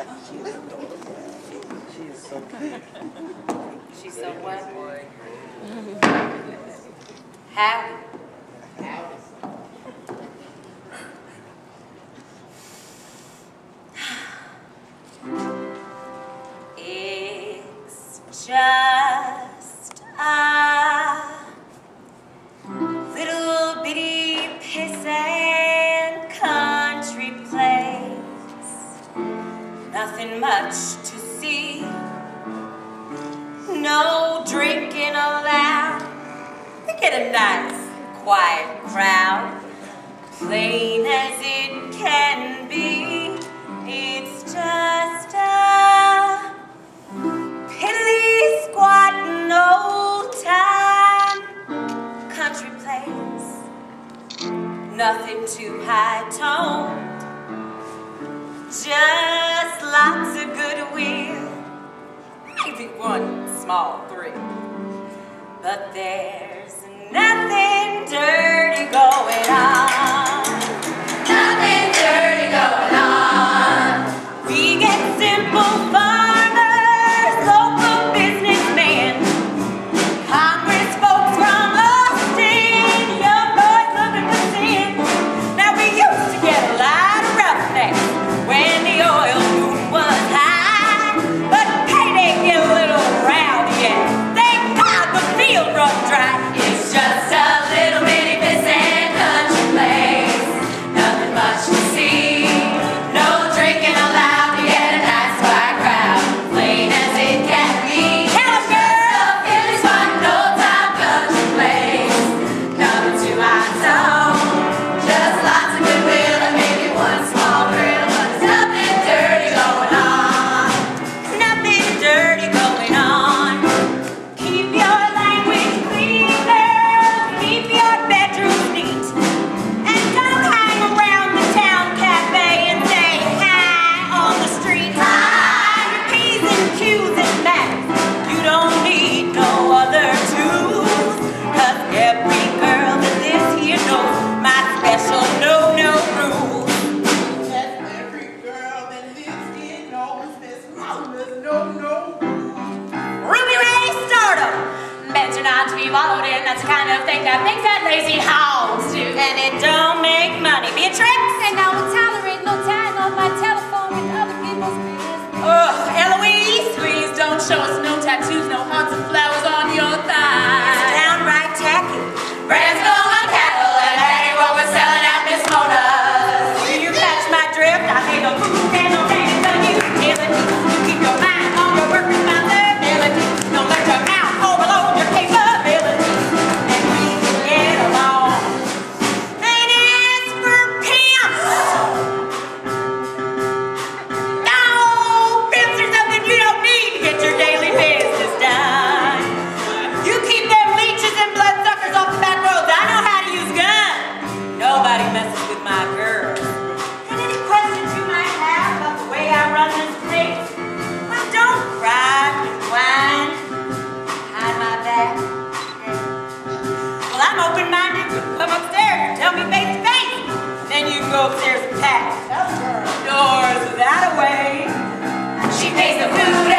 She's so good. She's so what? Howdy. Howdy. It's just I. nothing much to see. No drinking allowed. We get a nice, quiet crowd. Plain as it can be, it's just a piddly squat, old time country place. Nothing too high toned. Just small three. But there's nothing that's kind of thing that makes that lazy house do. And it don't make money. Beatrix! And now it's time. She pays the food.